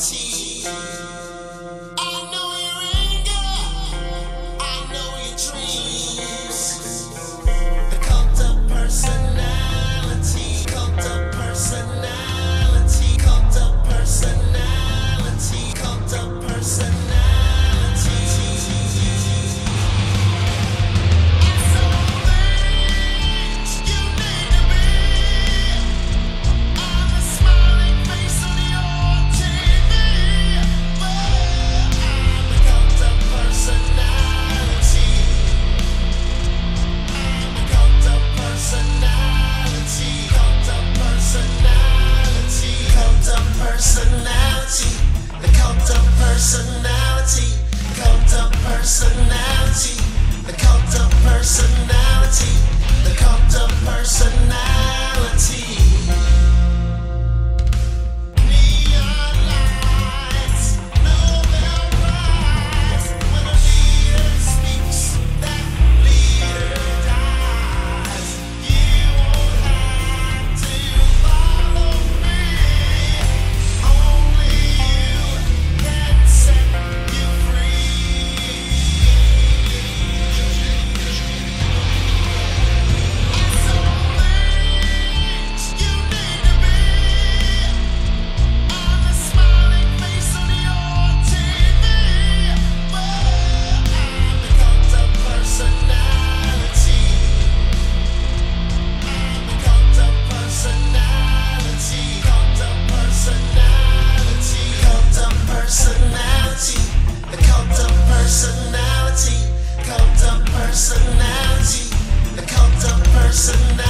气。personality, the cult of personality. personality, cult of personality, the cult of personality.